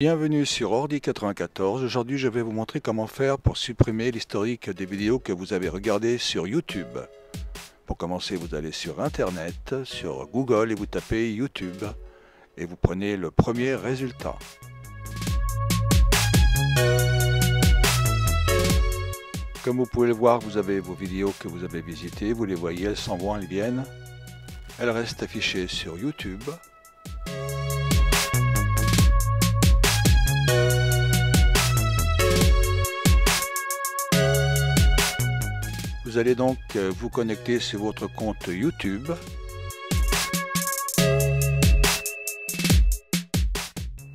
Bienvenue sur Ordi 94. Aujourd'hui, je vais vous montrer comment faire pour supprimer l'historique des vidéos que vous avez regardées sur YouTube. Pour commencer, vous allez sur Internet, sur Google et vous tapez YouTube et vous prenez le premier résultat. Comme vous pouvez le voir, vous avez vos vidéos que vous avez visitées, vous les voyez, elles s'en vont, elles viennent. Elles restent affichées sur YouTube. Vous allez donc euh, vous connecter sur votre compte YouTube.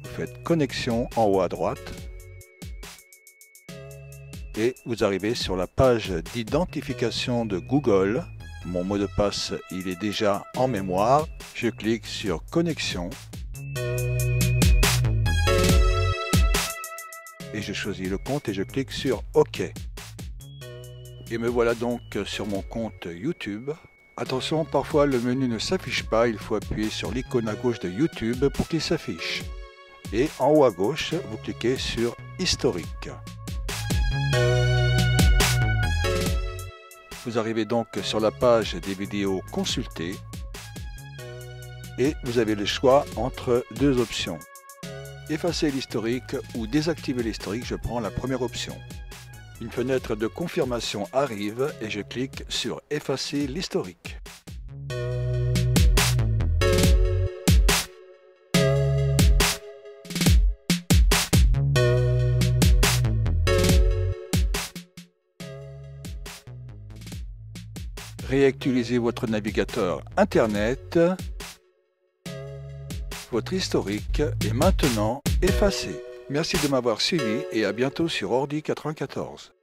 Vous faites connexion en haut à droite. Et vous arrivez sur la page d'identification de Google. Mon mot de passe, il est déjà en mémoire. Je clique sur connexion. Et je choisis le compte et je clique sur OK. Et me voilà donc sur mon compte YouTube. Attention, parfois le menu ne s'affiche pas, il faut appuyer sur l'icône à gauche de YouTube pour qu'il s'affiche. Et en haut à gauche, vous cliquez sur Historique. Vous arrivez donc sur la page des vidéos consultées et vous avez le choix entre deux options. Effacer l'historique ou désactiver l'historique, je prends la première option. Une fenêtre de confirmation arrive et je clique sur Effacer l'historique. Réactualisez votre navigateur Internet. Votre historique est maintenant effacé. Merci de m'avoir suivi et à bientôt sur Ordi 94.